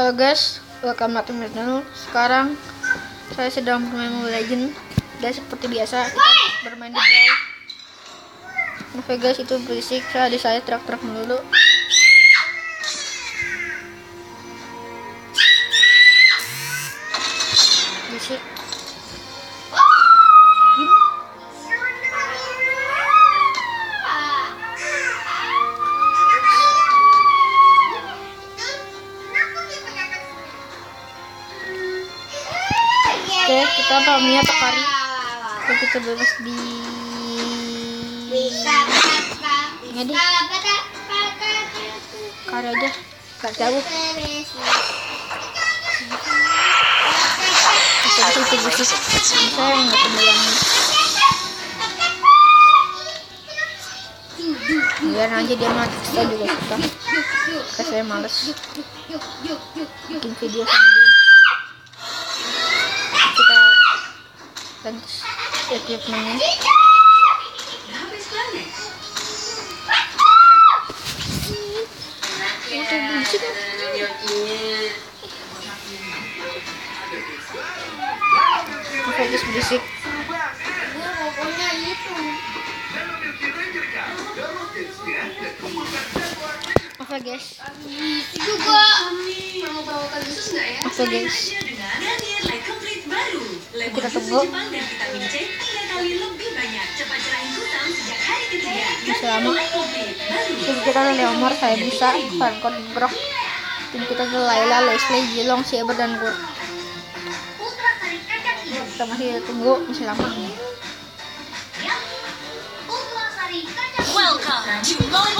Halo guys, welcome back to my channel. Sekarang saya sedang bermain Mobile Legend dan seperti biasa kita bermain di Brawl. Oke guys, itu berisik. Saya di saya truk-truk melulu. Kita Tami atau Kari. Kita bebas di Ngedi. Kari aja. Gak jauh. Bisa itu berisik. Saya nggak kebilang. Biar aja dia mati. Saya juga suka. Karena saya males bikin video sama dia. Lanjut equipmentnya. Fokus berisik. Oke guys. Oke guys. Kita tunggu. Bisa lama. Tim kita ada Leomar, saya bisa, Falcon, Brock. Tim kita ada Layla, Leslie, Jilong, Saber, dan Gur. Kita masih tunggu, masih lama. Welcome to!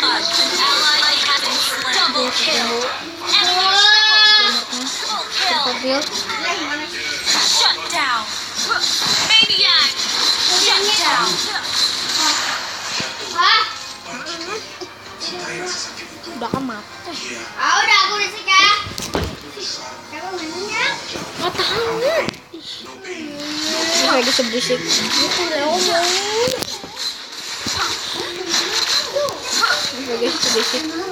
blood. An ally has been slain. Double kill. Enemy triple Nomornya kill. Triple kill Shut down. Udah mati. Ah, udah aku udah sih ya. Siapa mainnya? Gak tahu Oke guys, berisik Oke guys, berisik Oke,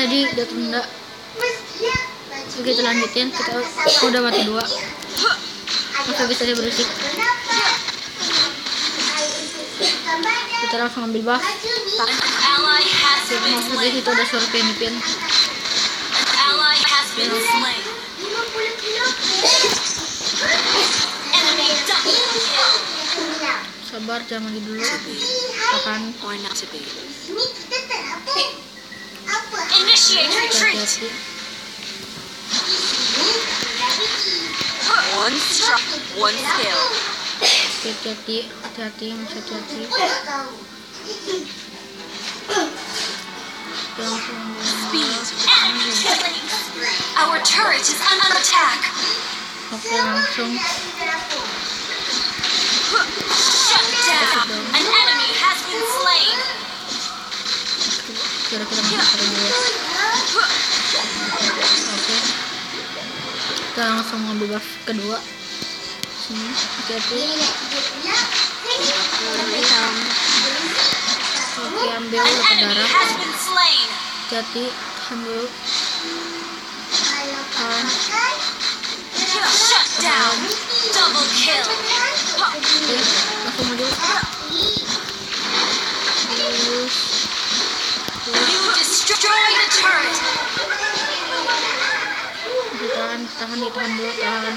tadi udah tunda. Oke kita lanjutin. Kita udah mati dua. Ya guys tadi berisik Kita langsung ambil buff. Ya slain. itu ada suara double kill. Sabar jangan mati dulu. Akan Initiate retreat. One strike, one kill. Hati-hati Hati-hati Masih hati-hati Kita langsung ambil Speed and. Our turret is under attack. Oke langsung Shut down. An enemy has been slain. Kira-kira masuk ke dulu Oke. Kita langsung ambil buff kedua. Sini Hati-hati Oke. Ambil An dapat enemy darah. Hati-hati Shut down. Double kill. langsung maju terus turret. Tahan, tahan, tahan dulu, tahan.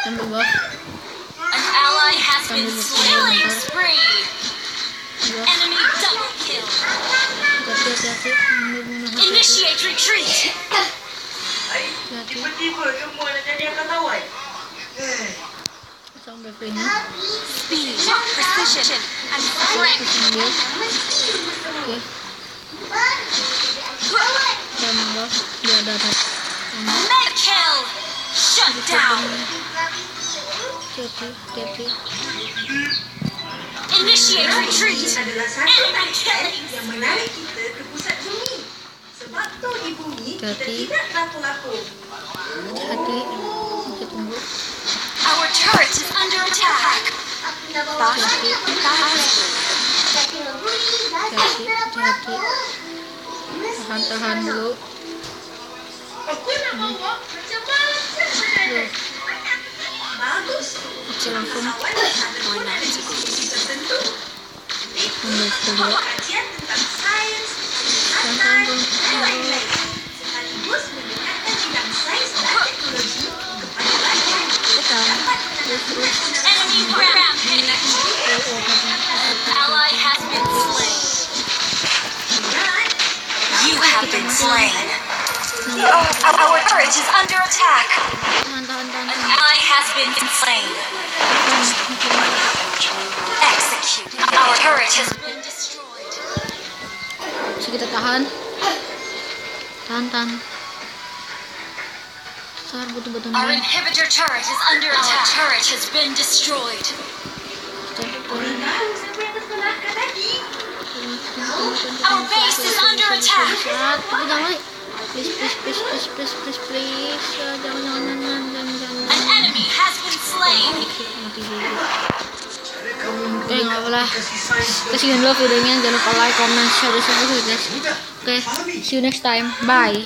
Tahan. An ally has been killing spree. Enemy double kill. Initiate retreat. Tiba-tiba semua nak jadi angkatawan. Sampai sini. Speed, precision, and strength. Okay. Dia oke dan buff dia ada atas Mega kill. Shut down. hati hati hati Initiate retreat. adalah satu Enemy tarikan killing. yang menarik kita ke pusat bumi. Sebab tu di bumi kita Jadi- tidak lapung-lapung. hati bisa tunggu Our turret is under attack. hati bidang sains dan teknologi kepada rakyat. tahan terus terus Enemy Ally has been have been slain. Oh, our turret is under attack. An ally has been slain. Execute. Our turret has been destroyed. Bisa kita tahan tahan tahan Sar butuh Our inhibitor turret is under attack. Our turret has been destroyed. Our base is under attack. Please please please please please please please Ya, jangan jangan jangan jangan An enemy has been slain. Oke, nggak apa lah. Kita sekian dulu videonya. Jangan lupa like, comment, share, dan subscribe guys. Oke, see you next time. Bye.